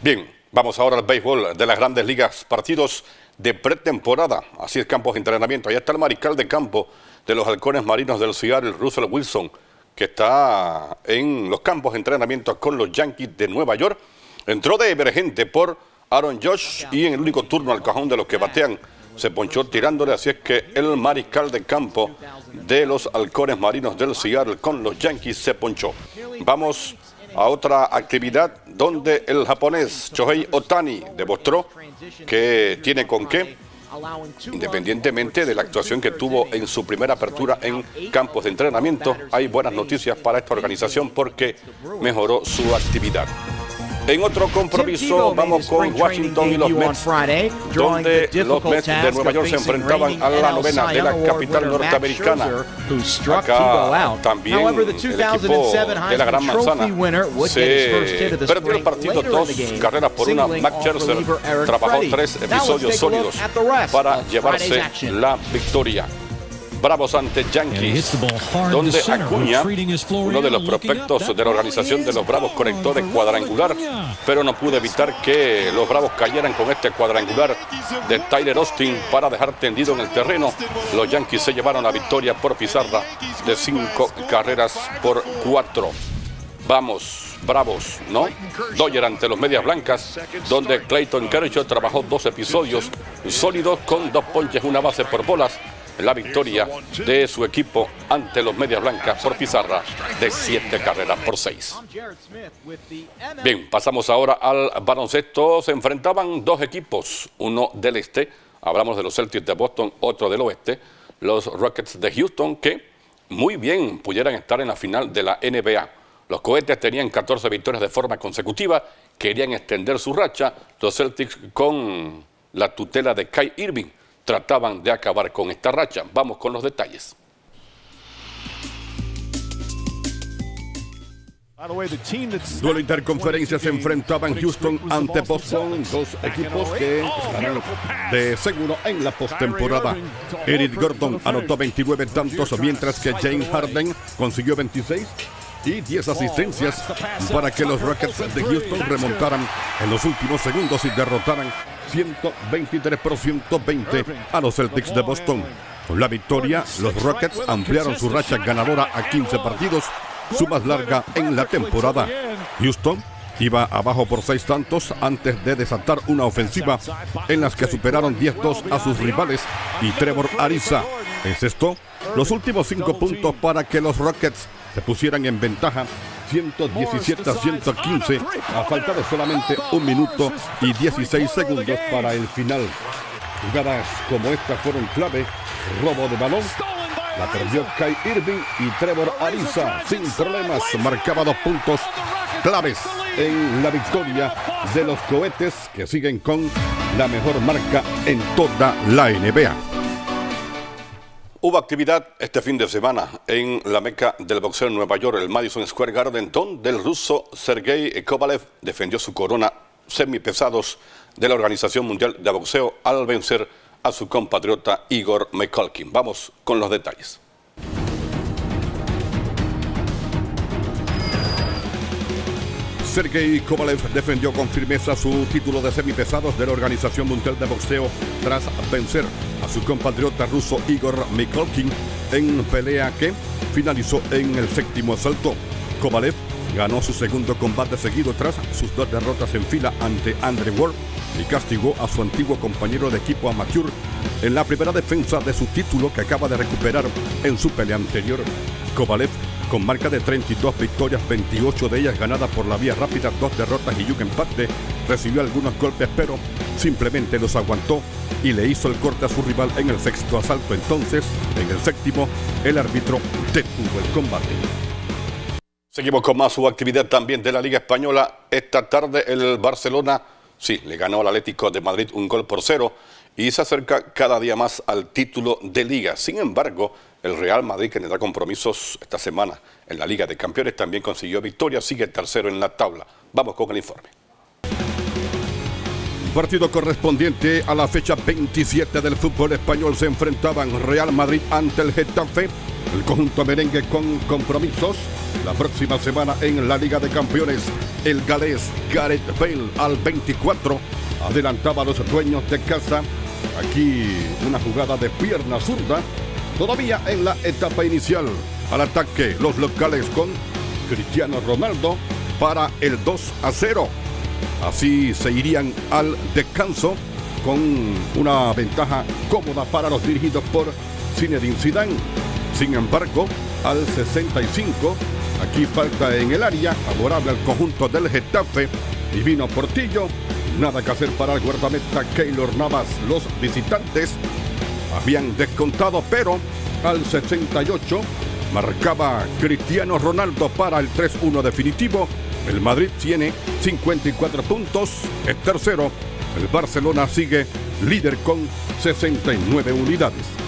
Bien, vamos ahora al béisbol de las grandes ligas, partidos de pretemporada. Así es, campos de entrenamiento. Ahí está el mariscal de campo de los halcones marinos del Seattle, Russell Wilson, que está en los campos de entrenamiento con los Yankees de Nueva York. Entró de emergente por Aaron Josh y en el único turno al cajón de los que batean se ponchó tirándole, así es que el mariscal de campo de los halcones marinos del Seattle con los Yankees se ponchó. Vamos a otra actividad donde el japonés Shohei Otani demostró que tiene con qué, independientemente de la actuación que tuvo en su primera apertura en campos de entrenamiento, hay buenas noticias para esta organización porque mejoró su actividad. En otro compromiso vamos con Washington y los Mets, donde los Mets de Nueva York se enfrentaban a la novena de la capital norteamericana. Acá también el equipo de la Gran Manzana se perdió el partido dos carreras por una. Max Scherzer trabajó tres episodios sólidos para llevarse la victoria. Bravos ante Yankees, donde Acuña, uno de los prospectos de la organización de los Bravos, conectó de cuadrangular, pero no pudo evitar que los Bravos cayeran con este cuadrangular de Tyler Austin para dejar tendido en el terreno. Los Yankees se llevaron la victoria por pizarra de cinco carreras por cuatro. Vamos, bravos, ¿no? Dodger ante los Medias Blancas, donde Clayton Kershaw trabajó dos episodios sólidos con dos ponches, una base por bolas la victoria de su equipo ante los Medias Blancas por pizarra de siete carreras por seis. Bien, pasamos ahora al baloncesto. Se enfrentaban dos equipos, uno del este, hablamos de los Celtics de Boston, otro del oeste, los Rockets de Houston, que muy bien pudieran estar en la final de la NBA. Los cohetes tenían 14 victorias de forma consecutiva, querían extender su racha, los Celtics con la tutela de Kai Irving trataban de acabar con esta racha. Vamos con los detalles. Duelo interconferencia se enfrentaban Houston ante Boston, dos equipos que estarán de seguro en la postemporada. Eric Gordon anotó 29 tantos, mientras que James Harden consiguió 26 y 10 asistencias para que los Rockets de Houston remontaran en los últimos segundos y derrotaran 123 por 120 a los Celtics de Boston. Con la victoria, los Rockets ampliaron su racha ganadora a 15 partidos, su más larga en la temporada. Houston iba abajo por seis tantos antes de desatar una ofensiva en las que superaron 10-2 a sus rivales y Trevor Ariza esto los últimos cinco puntos para que los Rockets se pusieran en ventaja 117 a 115 a falta solamente un minuto y 16 segundos para el final. Jugadas como esta fueron clave, robo de balón, la perdió Kai Irving y Trevor Ariza sin problemas marcaba dos puntos claves en la victoria de los cohetes que siguen con la mejor marca en toda la NBA. Hubo actividad este fin de semana en la meca del boxeo en Nueva York, el Madison Square Garden, donde el ruso Sergei Kovalev defendió su corona semipesados de la Organización Mundial de Boxeo al vencer a su compatriota Igor Mikolkin. Vamos con los detalles. Sergei Kovalev defendió con firmeza su título de semipesados de la Organización Mundial de Boxeo tras vencer a su compatriota ruso Igor Mikolkin en pelea que finalizó en el séptimo asalto. Kovalev ganó su segundo combate seguido tras sus dos derrotas en fila ante Andre Ward y castigó a su antiguo compañero de equipo amateur en la primera defensa de su título que acaba de recuperar en su pelea anterior. Kovalev con marca de 32 victorias, 28 de ellas ganadas por la vía rápida, dos derrotas y un empate, recibió algunos golpes pero simplemente los aguantó y le hizo el corte a su rival en el sexto asalto. Entonces, en el séptimo, el árbitro detuvo el combate. Seguimos con más su actividad también de la Liga Española. Esta tarde el Barcelona, sí, le ganó al Atlético de Madrid un gol por cero y se acerca cada día más al título de liga. Sin embargo, el Real Madrid, que tendrá compromisos esta semana en la Liga de Campeones, también consiguió victoria, sigue tercero en la tabla. Vamos con el informe. Partido correspondiente a la fecha 27 del fútbol español se enfrentaban Real Madrid ante el Getafe, el conjunto merengue con compromisos. La próxima semana en la Liga de Campeones, el galés Gareth Bale al 24 adelantaba a los dueños de casa. Aquí una jugada de pierna zurda, todavía en la etapa inicial. Al ataque los locales con Cristiano Ronaldo para el 2 a 0. Así se irían al descanso con una ventaja cómoda para los dirigidos por Zinedine Zidane. Sin embargo, al 65, aquí falta en el área, favorable al conjunto del Getafe, y vino Portillo. Nada que hacer para el guardameta Keylor Navas. Los visitantes habían descontado, pero al 68 marcaba Cristiano Ronaldo para el 3-1 definitivo el Madrid tiene 54 puntos, es tercero. El Barcelona sigue líder con 69 unidades.